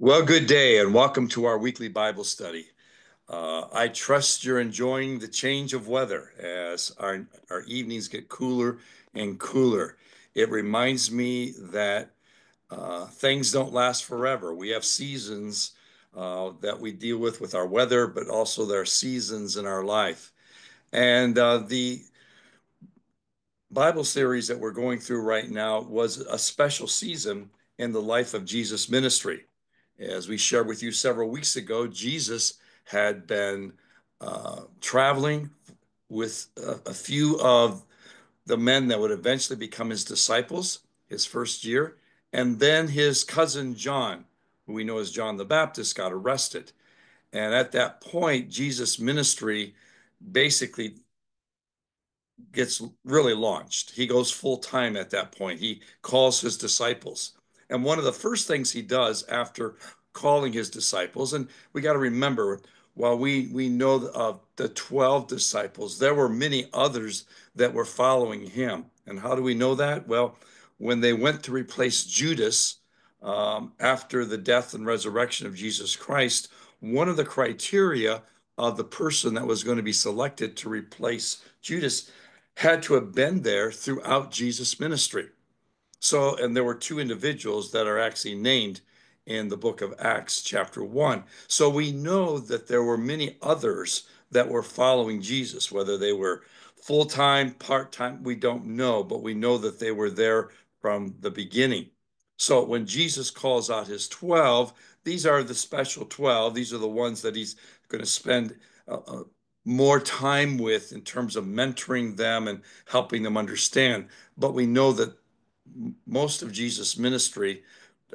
Well, good day and welcome to our weekly Bible study. Uh, I trust you're enjoying the change of weather as our, our evenings get cooler and cooler. It reminds me that uh, things don't last forever. We have seasons uh, that we deal with with our weather, but also there are seasons in our life. And uh, the Bible series that we're going through right now was a special season in the life of Jesus' ministry. As we shared with you several weeks ago, Jesus had been uh, traveling with a, a, few of the men that would eventually become his disciples his first year. And then his cousin John, who we know as John the Baptist, got arrested. And at that point, Jesus' ministry basically gets really launched. He goes full time at that point. He calls his disciples. And one of the first things he does after calling his disciples, and we got to remember, while we, we know of the 12 disciples, there were many others that were following him. And how do we know that? Well, when they went to replace Judas um, after the death and resurrection of Jesus Christ, one of the criteria of the person that was going to be selected to replace Judas had to have been there throughout Jesus' ministry. So, and there were two individuals that are actually named in the book of Acts, chapter 1. So we know that there were many others that were following Jesus, whether they were full time, part time, we don't know, but we know that they were there from the beginning. So when Jesus calls out his 12, these are the special 12. These are the ones that he's going to spend uh, uh, more time with in terms of mentoring them and helping them understand. But we know that most of Jesus' ministry,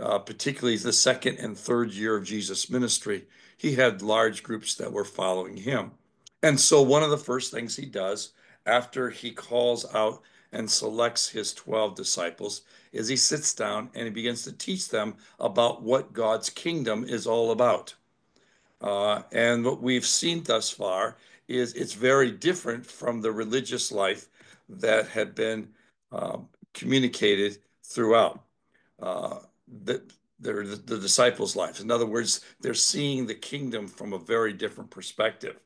uh, particularly the second and third year of Jesus' ministry, he had large groups that were following him. And so one of the first things he does after he calls out and selects his 12 disciples is he sits down and he begins to teach them about what God's kingdom is all about. Uh, and what we've seen thus far is it's very different from the religious life that had been um, communicated throughout uh, the, the, the disciples' lives. In other words, they're seeing the kingdom from a very different perspective.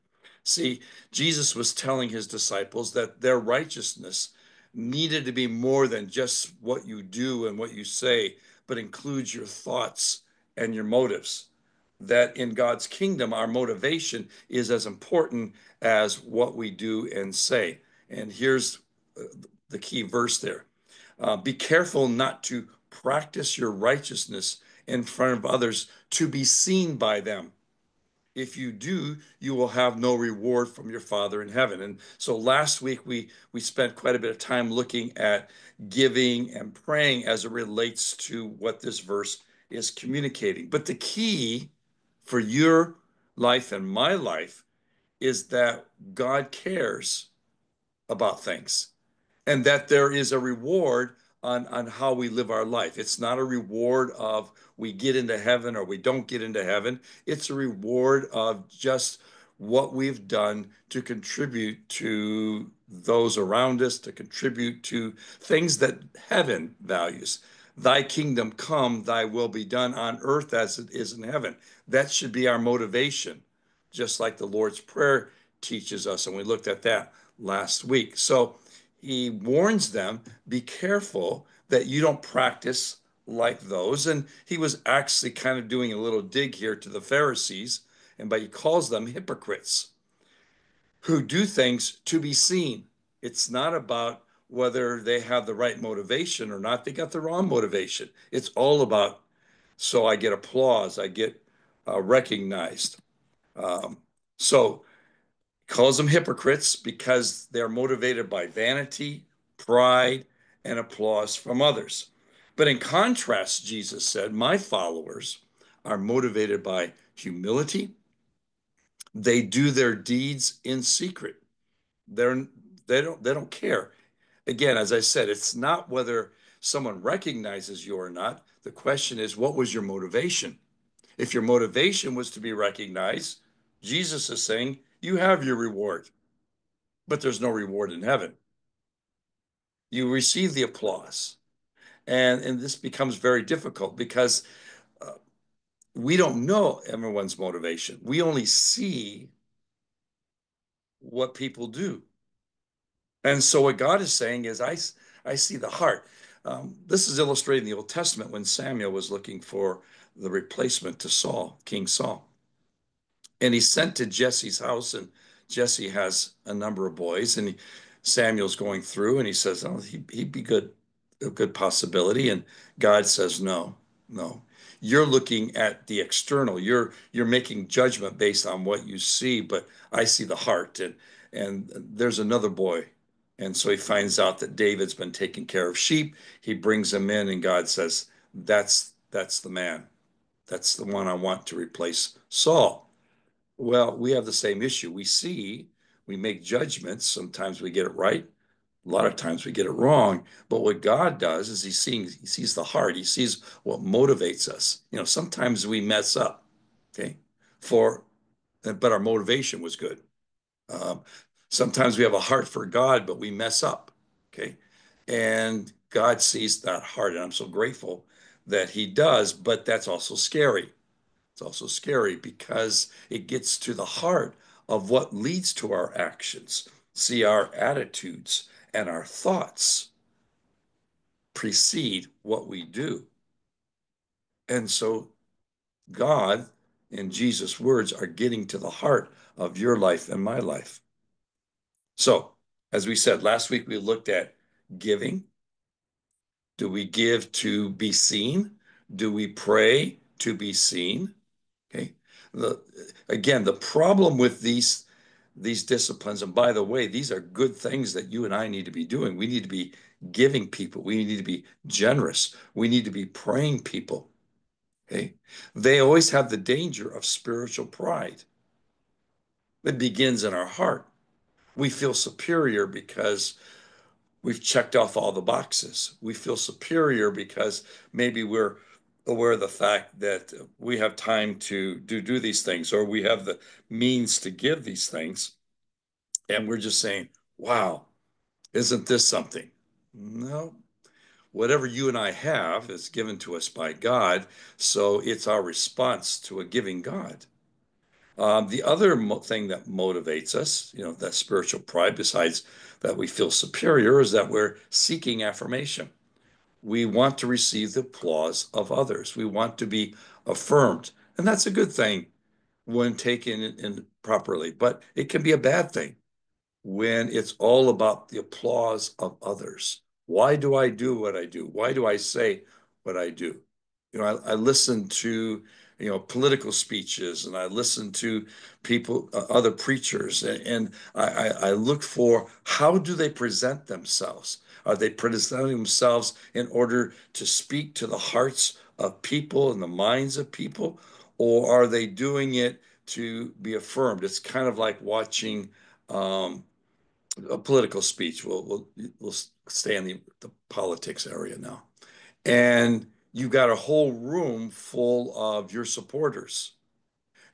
See, Jesus was telling his disciples that their righteousness needed to be more than just what you do and what you say, but includes your thoughts and your motives that in God's kingdom, our motivation is as important as what we do and say. And here's uh, the key verse there uh, Be careful not to practice your righteousness in front of others to be seen by them. If you do, you will have no reward from your Father in heaven. And so last week we we spent quite a bit of time looking at giving and praying as it relates to what this verse is communicating. But the key for your life and my life is that God cares about things and that there is a reward on, on how we live our life. It's not a reward of we get into heaven or we don't get into heaven. It's a reward of just what we've done to contribute to those around us, to contribute to things that heaven values. Thy kingdom come, thy will be done on earth as it is in heaven. That should be our motivation, just like the Lord's Prayer teaches us. And we looked at that last week. So he warns them be careful that you don't practice like those. And he was actually kind of doing a little dig here to the Pharisees, and but he calls them hypocrites who do things to be seen. It's not about whether they have the right motivation or not. They got the wrong motivation. It's all about so I get applause, I get uh, recognized. Um, so calls them hypocrites because they're motivated by vanity, pride, and applause from others. But in contrast, Jesus said, My followers are motivated by humility. They do their deeds in secret. They're, they don't they don't care. Again, as I said, it's not whether someone recognizes you or not. The question is, what was your motivation? If your motivation was to be recognized, Jesus is saying, you have your reward, but there's no reward in heaven. You receive the applause. And, and this becomes very difficult because uh, we don't know everyone's motivation. We only see what people do. And so what God is saying is, I, I see the heart. Um, this is illustrated in the Old Testament when Samuel was looking for the replacement to Saul, King Saul. And he sent to Jesse's house, and Jesse has a number of boys, and he, Samuel's going through, and he says, "Oh, he, would be good, a good possibility." And God says, "No, no. You're looking at the external. You're you're making judgment based on what you see, but I see the heart." And and there's another boy and so he finds out that David's been taking care of sheep. He brings him in, and God says, That's that's the man. That's the one I want to replace Saul. Well, we have the same issue. We see, we make judgments. Sometimes we get it right. A lot of times we get it wrong. But what God does is he sees, he sees the heart. He sees what motivates us. You know, sometimes we mess up, okay, for, but our motivation was good. Um, sometimes we have a heart for God, but we mess up. Okay. And God sees that heart. And I'm so grateful that He does, but that's also scary. It's also scary because it gets to the heart of what leads to our actions. See, our attitudes and our thoughts precede what we do. And so God and Jesus' words are getting to the heart of your life and my life. So, as we said last week, we looked at giving. Do we give to be seen? Do we pray to be seen? Okay. The, again, the problem with these these disciplines, and by the way, these are good things that you and I need to be doing. We need to be giving people. We need to be generous. We need to be praying people. Okay. They always have the danger of spiritual pride. It begins in our heart we feel superior because we've checked off all the boxes. We feel superior because maybe we're aware of the fact that we have time to do, do these things or we have the means to give these things. And we're just saying, wow, isn't this something? No. Whatever you and I have is given to us by God. So it's our response to a giving God. Um, the other thing that motivates us, you know, that spiritual pride, besides that we feel superior, is that we're seeking affirmation. We want to receive the applause of others. We want to be affirmed. And that's a good thing when taken in, properly, but it can be a bad thing when it's all about the applause of others. Why do I do what I do? Why do I say what I do? You know, I, I listen to you know political speeches and I listen to people uh, other preachers and, and I, I, look for how do they present themselves? Are they presenting themselves in order to speak to the hearts of people and the minds of people or are they doing it to be affirmed? It's kind of like watching um, a political speech. We'll, we'll, we'll stay in the, the politics area now. And you got a whole room full of your supporters.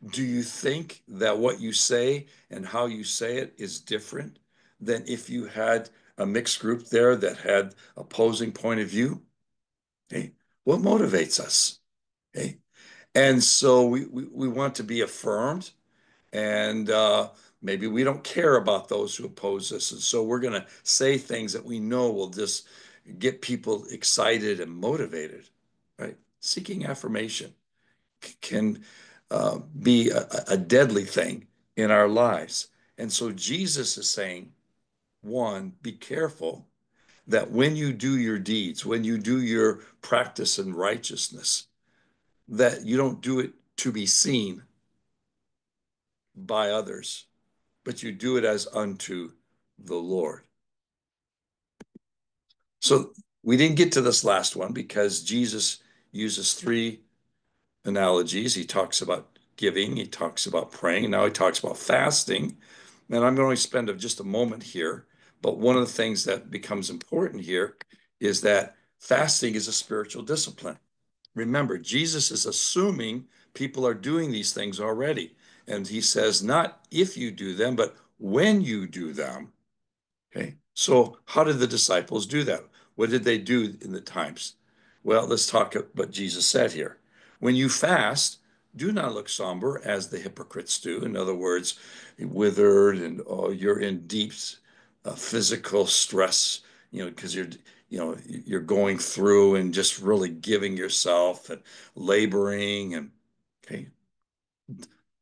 Do you think that what you say and how you say it is different than if you had a mixed group there that had opposing point of view? Okay. What motivates us? Okay. And so we, we, we want to be affirmed and uh, maybe we don't care about those who oppose us. And so we're going to say things that we know will just get people excited and motivated? Seeking affirmation can uh, be a, a deadly thing in our lives. And so Jesus is saying, one, be careful that when you do your deeds, when you do your practice in righteousness, that you don't do it to be seen by others, but you do it as unto the Lord. So we didn't get to this last one because Jesus uses three analogies. He talks about giving, he talks about praying, now he talks about fasting. And I'm going to spend just a moment here. But one of the things that becomes important here is that fasting is a spiritual discipline. Remember, Jesus is assuming people are doing these things already. And he says, not if you do them, but when you do them. Okay. So, how did the disciples do that? What did they do in the times? Well, let's talk about what Jesus said here. When you fast, do not look somber as the hypocrites do. In other words, withered and oh, you're in deep uh, physical stress, you know, because you're you know you're going through and just really giving yourself and laboring and okay.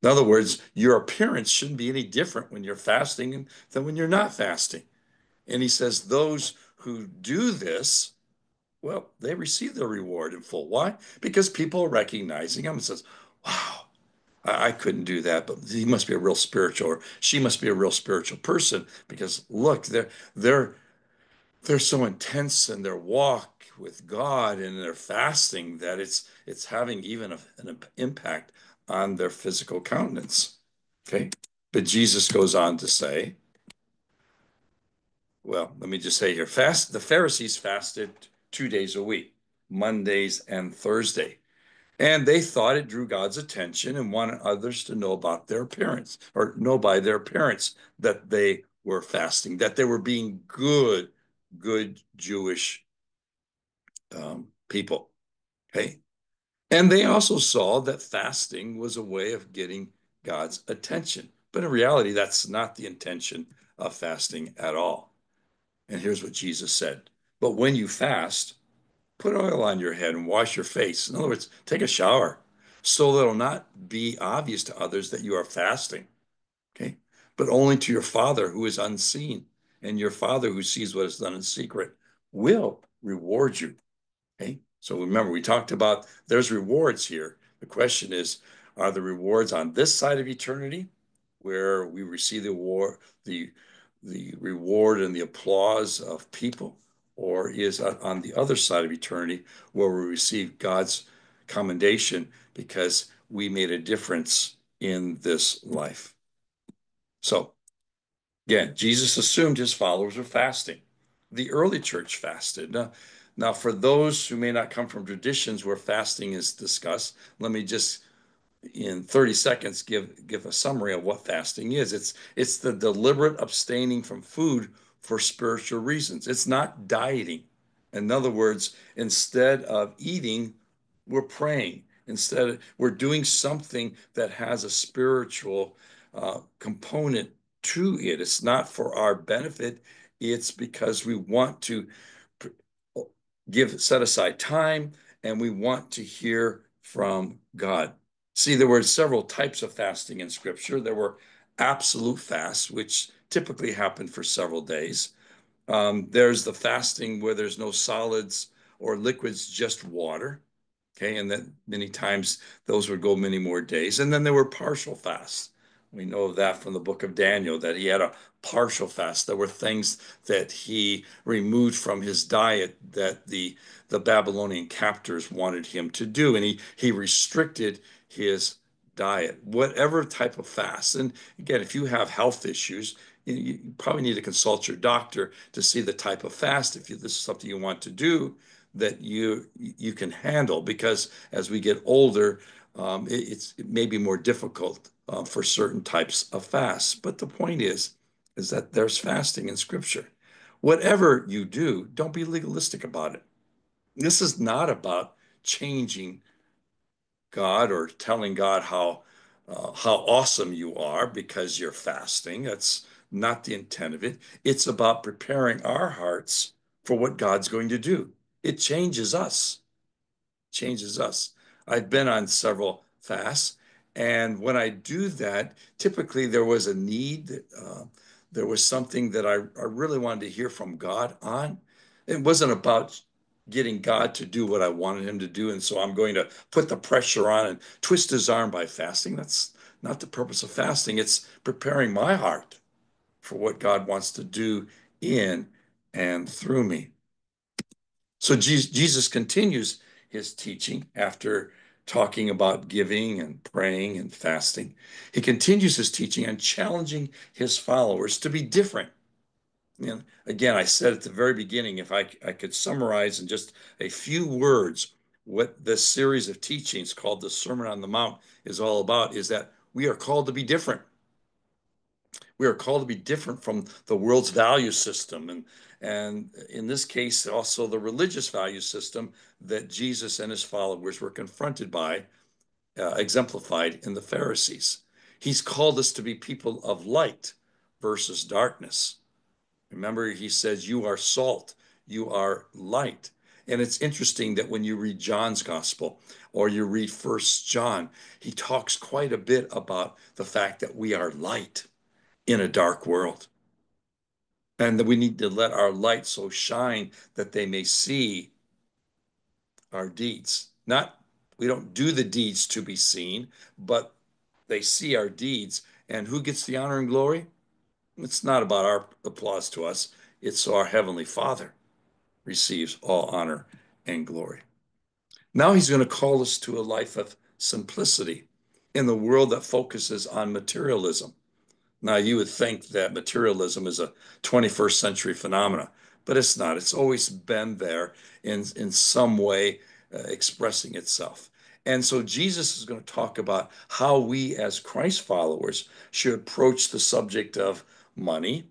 In other words, your appearance shouldn't be any different when you're fasting than when you're not fasting. And he says those who do this, well, they receive their reward in full. Why? Because people are recognizing him and says, wow, I, I couldn't do that, but he must be a real spiritual, or she must be a real spiritual person because look, they're they're they're so intense in their walk with God and their fasting that it's it's having even a, an impact on their physical countenance. Okay, but Jesus goes on to say, well, let me just say here, fast. The Pharisees fasted two days a week, Mondays and Thursday. And they thought it drew God's attention and wanted others to know about their appearance or know by their appearance that they were fasting, that they were being good, good Jewish um, people. Okay. And they also saw that fasting was a way of getting God's attention. But in reality, that's not the intention of fasting at all. And here's what Jesus said But when you fast, put oil on your head and wash your face. In other words, take a shower so that it'll not be obvious to others that you are fasting. Okay. But only to your Father who is unseen. And your Father who sees what is done in secret will reward you. Okay. So remember, we talked about there's rewards here. The question is, are the rewards on this side of eternity where we receive the award, the the reward and the applause of people? Or is on the other side of eternity where we receive God's commendation because we made a difference in this life. So, again, Jesus assumed his followers were fasting. The early church fasted. Now, now, for those who may not come from traditions where fasting is discussed, let me just in 30 seconds give give a summary of what fasting is. It's it's the deliberate abstaining from food for spiritual reasons. It's not dieting. In other words, instead of eating, we're praying. Instead, of, we're doing something that has a spiritual uh, component to it. It's not for our benefit. It's because we want to give set aside time and we want to hear from God. See, there were several types of fasting in Scripture. There were absolute fasts, which typically happen for several days. Um, there's the fasting where there's no solids or liquids, just water. Okay, and then many times those would go many more days. And then there were partial fasts. We know that from the book of Daniel that he had a partial fast. There were things that he removed from his diet that the the Babylonian captors wanted him to do, and he he restricted his diet, whatever type of fast. And again, if you have health issues, you probably need to consult your doctor to see the type of fast if you, this is something you want to do that you you can handle because as we get older um, it, it's it may be more difficult uh, for certain types of fasts. But the point is is that there's fasting in scripture. Whatever you do don't be legalistic about it. This is not about changing god or telling god how uh, how awesome you are because you're fasting. That's not the intent of it. It's about preparing our hearts for what God's going to do. It changes us, changes us. I've been on several fasts, and when I do that, typically there was a need. Uh, there was something that I, I really wanted to hear from God on. It wasn't about getting God to do what I wanted him to do. And so I'm going to put the pressure on and twist his arm by fasting. That's not the purpose of fasting. It's preparing my heart for what God wants to do in and through me. So Jesus continues his teaching after talking about giving and praying and fasting. He continues his teaching and challenging his followers to be different. And again, I said at the very beginning, if I, I could summarize in just a few words what this series of teachings called the Sermon on the Mount is all about, is that we are called to be different. We are called to be different from the world's value system. And, and in this case, also the religious value system that Jesus and his followers were confronted by uh, exemplified in the Pharisees. He's called us to be people of light versus darkness. Remember, he says, You are salt, you are light. And it's interesting that when you read John's gospel or you read First John, he talks quite a bit about the fact that we are light in a dark world. And that we need to let our light so shine that they may see our deeds. Not, we don't do the deeds to be seen, but they see our deeds. And who gets the honor and glory? It's not about our applause to us, it's so our Heavenly Father receives all honor and glory. Now he's going to call us to a life of simplicity in the world that focuses on materialism. Now, you would think that materialism is a 21st century phenomena, but it's not. It's always been there in, in some way uh, expressing itself. And so Jesus is going to talk about how we as Christ followers should approach the subject of money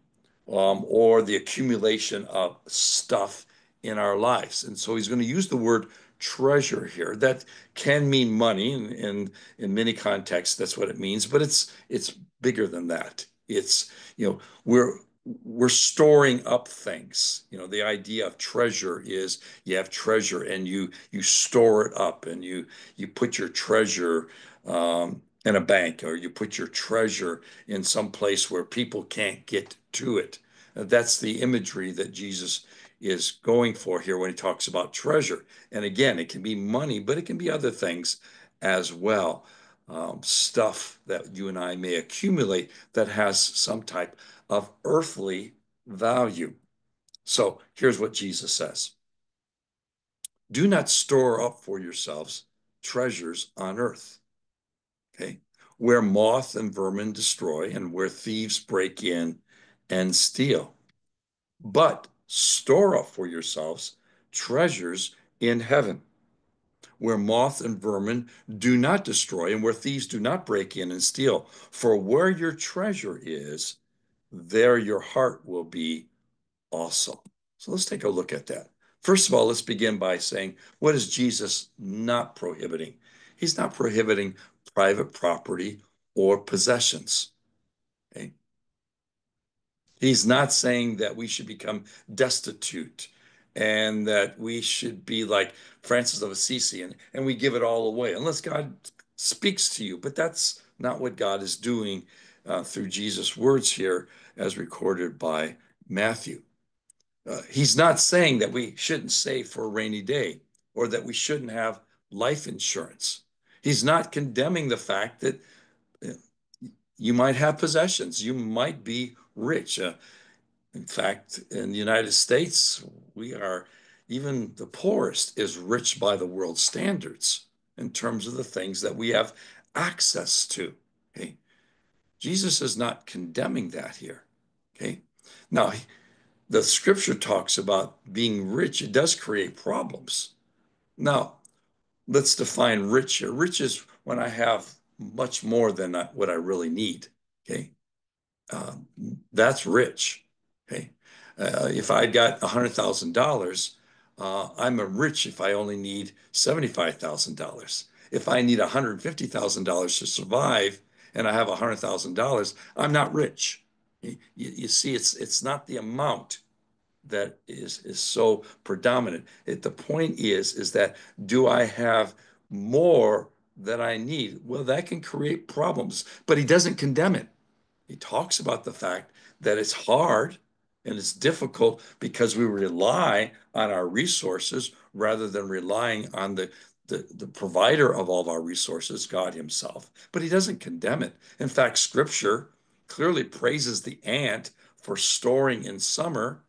um, or the accumulation of stuff in our lives. And so he's going to use the word treasure here. That can mean money in, in, in many contexts. That's what it means, but it's it's bigger than that. It's you know we're we're storing up things. You know, the idea of treasure is you have treasure and you you store it up and you you put your treasure um, in a bank or you put your treasure in some place where people can't get to it. That's the imagery that Jesus is going for here when he talks about treasure. And again, it can be money, but it can be other things as well. Um, stuff that you and I may accumulate that has some type of earthly value. So here's what Jesus says Do not store up for yourselves treasures on earth, okay, where moth and vermin destroy and where thieves break in and steal. But store up for yourselves treasures in heaven, where moth and vermin do not destroy and where thieves do not break in and steal. For where your treasure is, there your heart will be also. So let's take a look at that. First of all, let's begin by saying, what is Jesus not prohibiting? He's not prohibiting private property or possessions. Okay? He's not saying that we should become destitute and that we should be like Francis of Assisi and, and we give it all away unless God speaks to you. But that's not what God is doing uh, through Jesus' words here as recorded by Matthew. Uh, he's not saying that we shouldn't save for a rainy day or that we shouldn't have life insurance. He's not condemning the fact that uh, you might have possessions, you might be rich. Uh, in fact, in the United States, we are even the poorest is rich by the world standards in terms of the things that we have access to. Okay. Jesus is not condemning that here. Okay. Now, the scripture talks about being rich. It does create problems. Now, let's define rich here. Rich is when I have much more than what I really need. Okay. Uh, that's rich. Okay. Uh, if I'd got $100,000, uh, I'm rich if I only need $75,000. If I need $150,000 to survive and I have $100,000, I'm not rich. You, you, see, it's, it's not the amount that is, is so predominant. It, the point is, is that do I have more than I need? Well, that can create problems, but he doesn't condemn it he talks about the fact that it's hard and it's difficult because we rely on our resources rather than relying on the, the, the provider of all of our resources, God Himself. But He doesn't condemn it. In fact, Scripture clearly praises the ant for storing in summer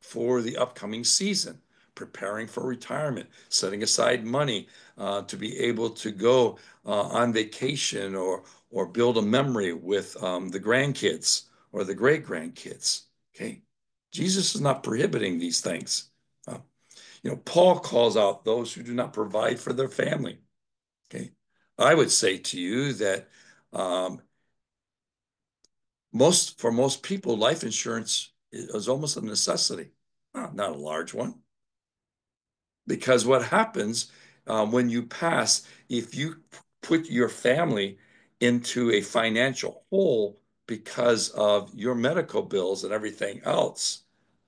for the upcoming season, preparing for retirement, setting aside money uh, to be able to go uh, on vacation or or build a memory with um, the grandkids or the great grandkids. Okay. Jesus is not prohibiting these things. Uh, you know, Paul calls out those who do not provide for their family. Okay. I would say to you that um, most for most people, life insurance is almost a necessity, not, not a large one. Because what happens um, when you pass, if you put your family into a financial hole because of your medical bills and everything else,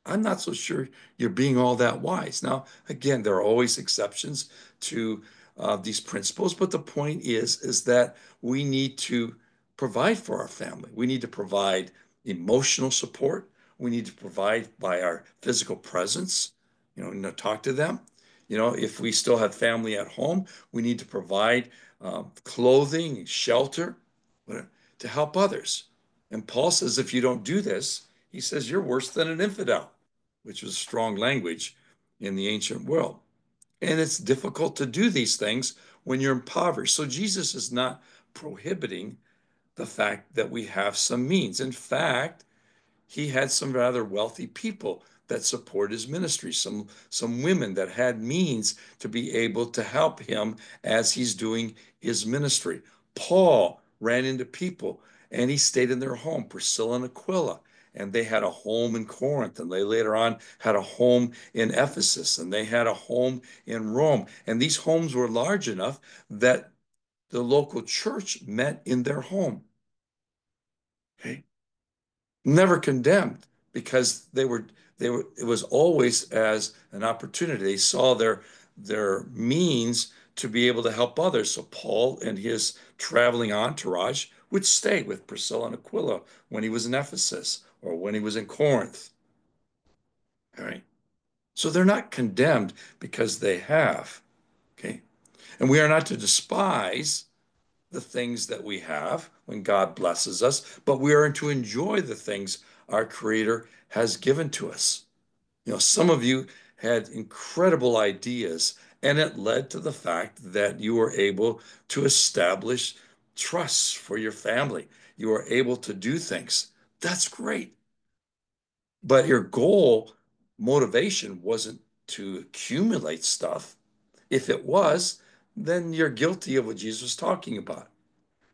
I'm not so sure you're being all that wise. Now, again, there are always exceptions to uh, these principles, but the point is, is that we need to provide for our family. We need to provide emotional support. We need to provide by our physical presence, you know, you know talk to them. You know, if we still have family at home, we need to provide uh, clothing, shelter to help others. And Paul says, if you don't do this, he says, you're worse than an infidel, which was strong language in the ancient world. And it's difficult to do these things when you're impoverished. So Jesus is not prohibiting the fact that we have some means. In fact, he had some rather wealthy people that support his ministry, some, some women that had means to be able to help him as he's doing his ministry. Paul ran into people and he stayed in their home, Priscilla and Aquila. And they had a home in Corinth, and they later on had a home in Ephesus, and they had a home in Rome. And these homes were large enough that the local church met in their home. Okay. Never condemned because they were they were it was always as an opportunity. They saw their their means to be able to help others. So Paul and his traveling entourage would stay with Priscilla and Aquila when he was in Ephesus or when he was in Corinth. All right. So they're not condemned because they have. Okay. And we are not to despise the things that we have when God blesses us, but we are to enjoy the things our Creator has given to us. You know, some of you had incredible ideas, and it led to the fact that you were able to establish trusts for your family. You are able to do things. That's great. But your goal, motivation, wasn't to accumulate stuff. If it was, then you're guilty of what Jesus was talking about.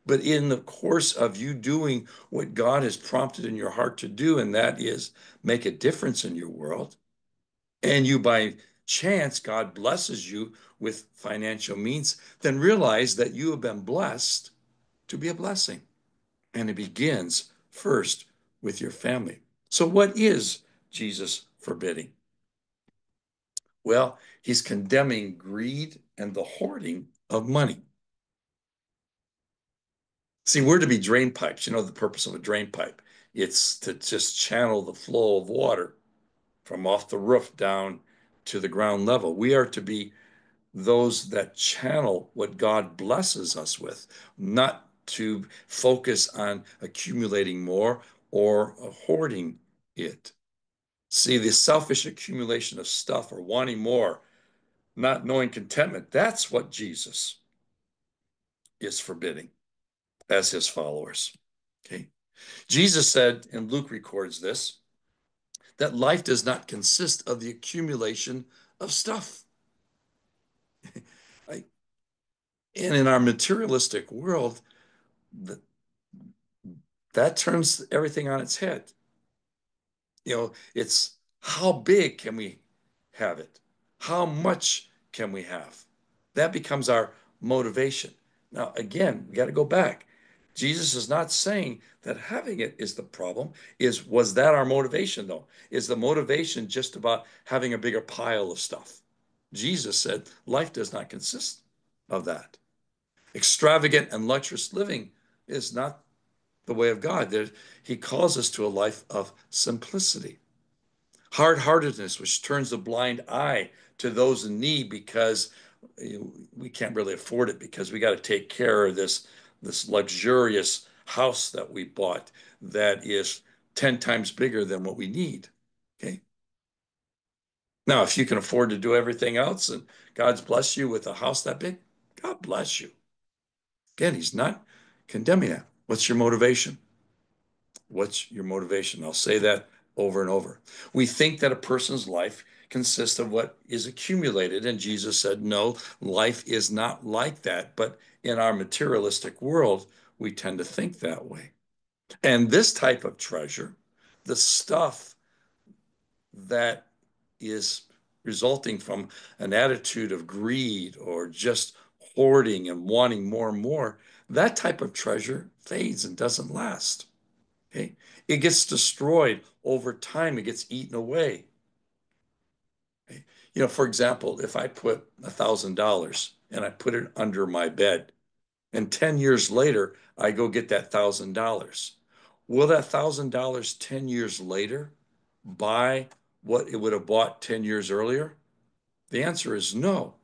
But in the course of you doing what God has prompted in your heart to do, and that is make a difference in your world, and you by chance, God blesses you with financial means, then realize that you have been blessed to be a blessing. And it begins first with your family. So, what is Jesus forbidding? Well, he's condemning greed and the hoarding of money. See, we're to be drain pipes. You know the purpose of a drain pipe? It's to just channel the flow of water from off the roof down to the ground level. We are to be those that channel what God blesses us with, not to focus on accumulating more or hoarding it. See, the selfish accumulation of stuff or wanting more, not knowing contentment, that's what Jesus is forbidding as his followers. Okay. Jesus said, and Luke records this, that life does not consist of the accumulation of stuff. I, and in our materialistic world, that, turns everything on its head. You know, it's how big can we have it? How much can we have? That becomes our motivation. Now, again, we got to go back. Jesus is not saying that having it is the problem. Is was that our motivation though? Is the motivation just about having a bigger pile of stuff? Jesus said life does not consist of that. Extravagant and luxurious living is not the way of God. There, he calls us to a life of simplicity. Hard heartedness, which turns a blind eye to those in need because we can't really afford it because we got to take care of this, this luxurious house that we bought that is 10 times bigger than what we need. Okay. Now, if you can afford to do everything else and God's blessed you with a house that big, God bless you. Again, he's not condemning that. What's your motivation? What's your motivation? I'll say that over and over. We think that a person's life consists of what is accumulated, and Jesus said, no, life is not like that. But in our materialistic world, we tend to think that way. And this type of treasure, the stuff that is resulting from an attitude of greed or just hoarding and wanting more and more, that type of treasure fades and doesn't last. Okay? It gets destroyed over time, it gets eaten away. Okay? You know, for example, if I put a thousand dollars and I put it under my bed, and 10 years later, I go get that thousand dollars. Will that thousand dollars 10 years later buy what it would have bought 10 years earlier? The answer is no.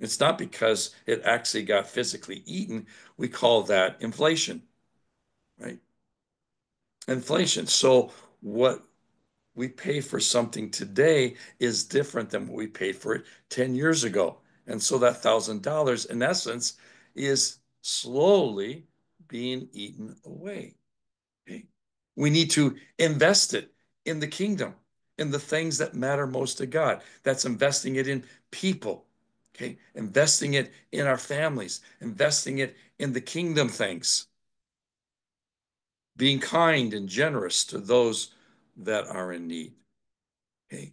It's not because it actually got physically eaten. We call that inflation, right? Inflation. So what we pay for something today is different than what we paid for it 10 years ago. And so that thousand dollars, in essence, is slowly being eaten away. Okay? We need to invest it in the kingdom, in the things that matter most to God. That's investing it in people, okay? Investing it in our families, investing it in the kingdom things, being kind and generous to those that are in need. Okay.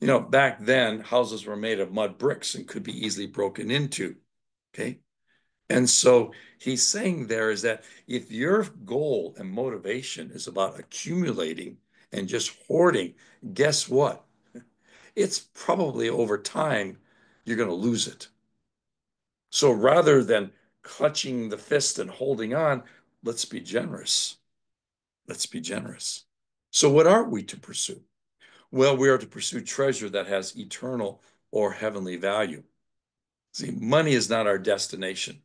You know, back then, houses were made of mud bricks and could be easily broken into. Okay. And so he's saying there is that if your goal and motivation is about accumulating and just hoarding, guess what? It's probably over time you're going to lose it. So rather than clutching the fist and holding on, let's be generous. Let's be generous. So, what are we to pursue? Well, we are to pursue treasure that has eternal or heavenly value. See, money is not our destination.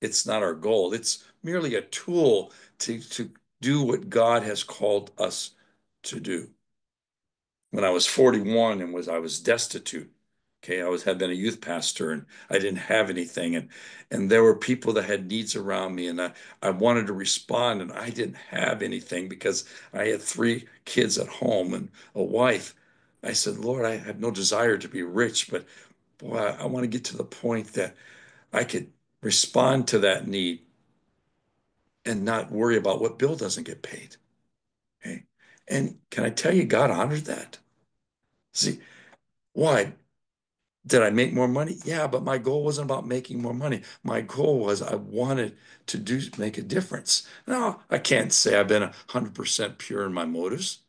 It's not our goal. It's merely a tool to, to do what God has called us to do. When I was 41 and was I was destitute, okay, I was had been a youth pastor and I didn't have anything and and there were people that had needs around me and I, I wanted to respond and I didn't have anything because I had three kids at home and a wife. I said, Lord, I have no desire to be rich, but boy, I, I want to get to the point that I could respond to that need and not worry about what bill doesn't get paid. Okay. And can I tell you, God honored that? See, why? Did I make more money? Yeah, but my goal wasn't about making more money. My goal was I wanted to do make a difference. Now, I can't say I've been 100% pure in my motives,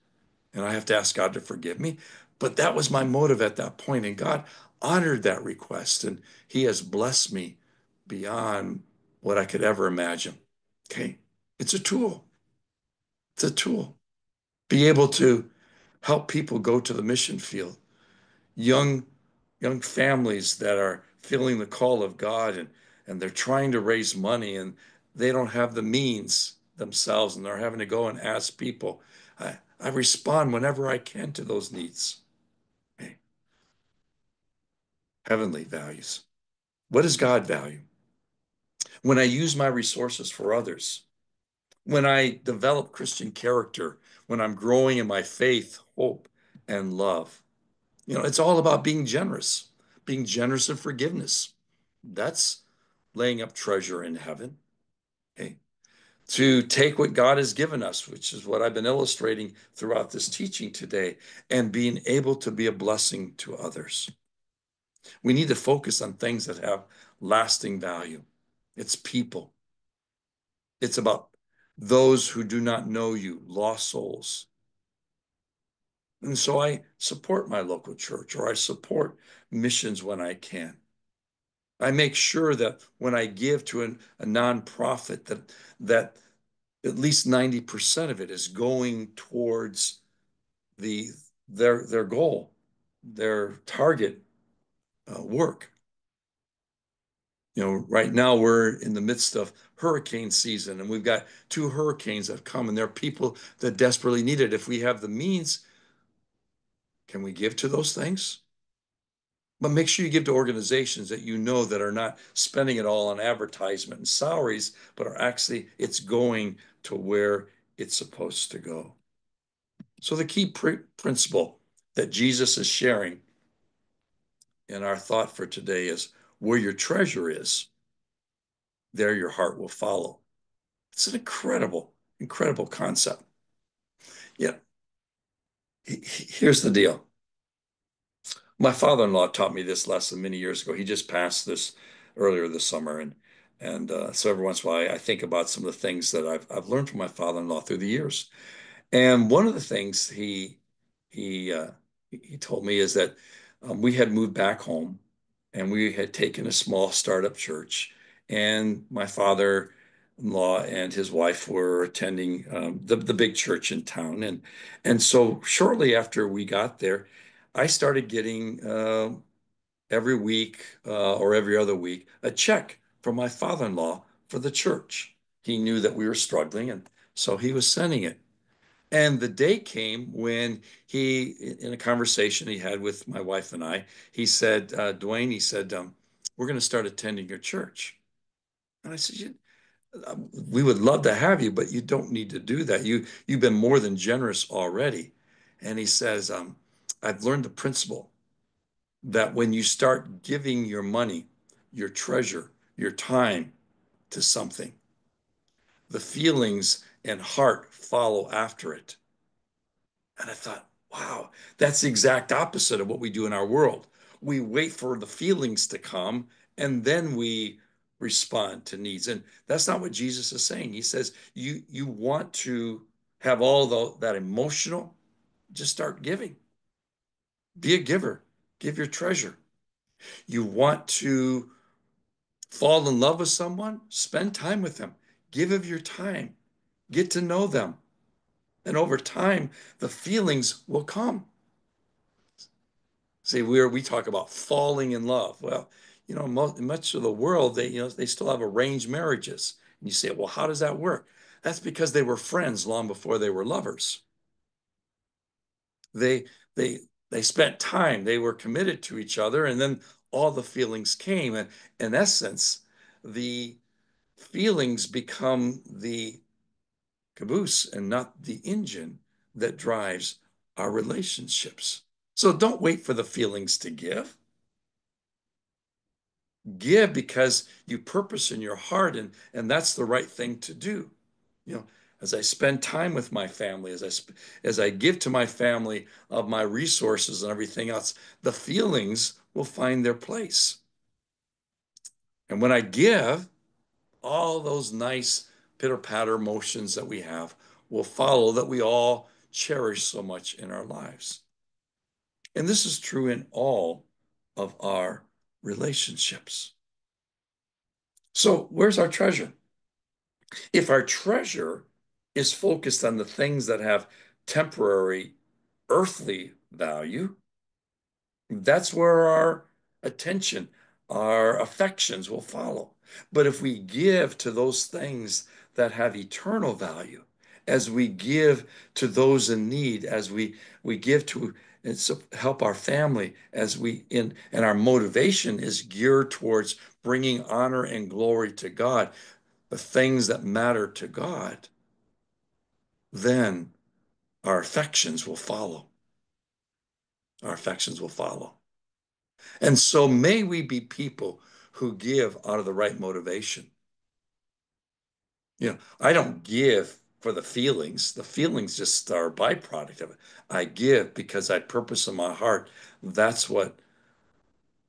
and I have to ask God to forgive me, but that was my motive at that point, and God honored that request, and He has blessed me beyond what I could ever imagine. Okay. It's a tool. It's a tool. Be able to help people go to the mission field. Young, young families that are feeling the call of God and, and they're trying to raise money and they don't have the means themselves and they're having to go and ask people. I, I respond whenever I can to those needs. Okay. Heavenly values. What does God value? when I use my resources for others, when I develop Christian character, when I'm growing in my faith, hope, and love. You know, it's all about being generous, being generous of forgiveness. That's laying up treasure in heaven. Okay. To take what God has given us, which is what I've been illustrating throughout this teaching today, and being able to be a blessing to others. We need to focus on things that have lasting value. It's people. It's about those who do not know you, lost souls. And so I support my local church or I support missions when I can. I make sure that when I give to an, a nonprofit that that at least 90% of it is going towards the their their goal, their target uh, work you know, right now we're in the midst of hurricane season and we've got two hurricanes that have come and there are people that desperately need it. If we have the means, can we give to those things? But make sure you give to organizations that you know that are not spending it all on advertisement and salaries, but are actually, it's going to where it's supposed to go. So the key pr principle that Jesus is sharing in our thought for today is where your treasure is, there your heart will follow. It's an incredible, incredible concept. Yeah. Here's the deal. My father-in-law taught me this lesson many years ago. He just passed this earlier this summer, and and uh, so every once in a while I think about some of the things that I've I've learned from my father-in-law through the years. And one of the things he he uh, he told me is that um, we had moved back home, and we had taken a small startup church, and my father-in-law and his wife were attending um, the the big church in town, and and so shortly after we got there, I started getting uh, every week uh, or every other week a check from my father-in-law for the church. He knew that we were struggling, and so he was sending it. And the day came when he, in a conversation he had with my wife and I, he said, uh, Duane, he said, um, we're going to start attending your church. And I said, we would love to have you, but you don't need to do that. You, you've been more than generous already. And he says, um, I've learned the principle that when you start giving your money, your treasure, your time to something, the feelings and heart follow after it. And I thought, wow, that's the exact opposite of what we do in our world. We wait for the feelings to come and then we respond to needs. And that's not what Jesus is saying. He says, you, you want to have all the, that emotional, just start giving. Be a giver, give your treasure. You want to fall in love with someone, spend time with them, give of your time, get to know them. And over time, the feelings will come. See, we we talk about falling in love. Well, you know, most, much of the world, they you know they still have arranged marriages. And you say, well, how does that work? That's because they were friends long before they were lovers. They they they spent time. They were committed to each other, and then all the feelings came. And in essence, the feelings become the caboose and not the engine that drives our relationships. So don't wait for the feelings to give. Give because you purpose in your heart, and, and that's the right thing to do. You know, as I spend time with my family, as I as I give to my family of my resources and everything else, the feelings will find their place. And when I give, all those nice pitter patter motions that we have will follow that we all cherish so much in our lives. And this is true in all of our relationships. So, where's our treasure? If our treasure is focused on the things that have temporary earthly value, that's where our attention, our affections will follow. But if we give to those things that have eternal value, as we give to those in need, as we we give to help our family, as we in and our motivation is geared towards bringing honor and glory to God, the things that matter to God, then our affections will follow. Our affections will follow. And so may we be people who give out of the right motivation. You know, I don't give for the feelings. The feelings just are a byproduct of it. I give because I purpose in my heart. That's what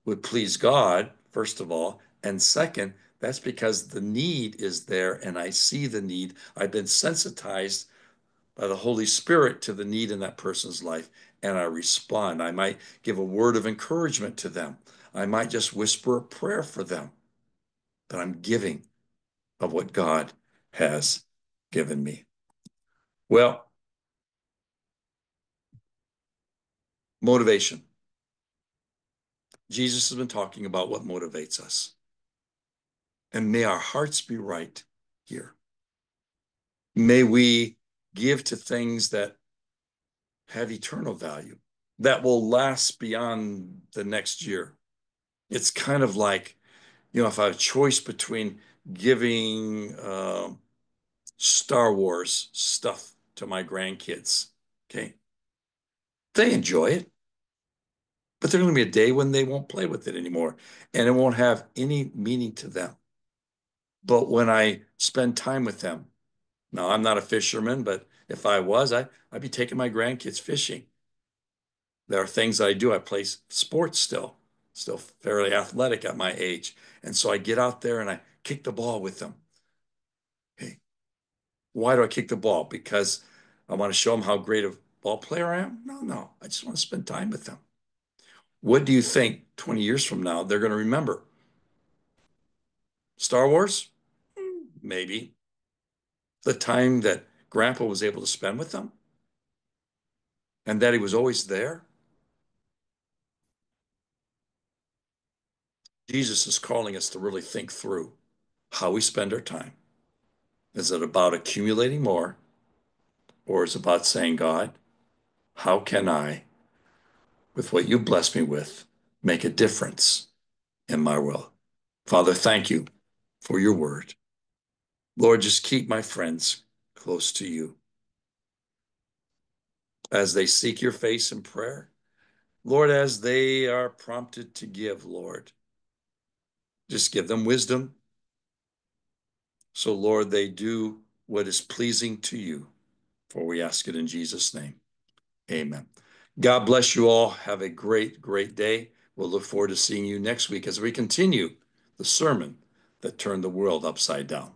would please God, first of all. And second, that's because the need is there and I see the need. I've been sensitized by the Holy Spirit to the need in that person's life and I respond. I might give a word of encouragement to them. I might just whisper a prayer for them. But I'm giving of what God has given me. Well, motivation. Jesus has been talking about what motivates us. And may our hearts be right here. May we give to things that have eternal value, that will last beyond the next year. It's kind of like, you know, if I have a choice between giving uh, Star Wars stuff to my grandkids, okay, they enjoy it. But there's going to be a day when they won't play with it anymore and it won't have any meaning to them. But when I spend time with them, now I'm not a fisherman, but if I was, I, I'd be taking my grandkids fishing. There are things I do. I play sports still. still fairly athletic at my age. And so I get out there and I kick the ball with them. Why do I kick the ball? Because I want to show them how great a ball player I am? No, no. I just want to spend time with them. What do you think 20 years from now they're going to remember? Star Wars? Maybe. The time that grandpa was able to spend with them and that he was always there. Jesus is calling us to really think through how we spend our time. Is it about accumulating more or is it about saying, God, how can I, with what you blessed me with, make a difference in my world? Father, thank you for your word. Lord, just keep my friends close to you as they seek your face in prayer. Lord, as they are prompted to give, Lord, just give them wisdom. So, Lord, they do what is pleasing to you. For we ask it in Jesus' name. Amen. God bless you all. Have a great, great day. We'll look forward to seeing you next week as we continue the sermon that turned the world upside down.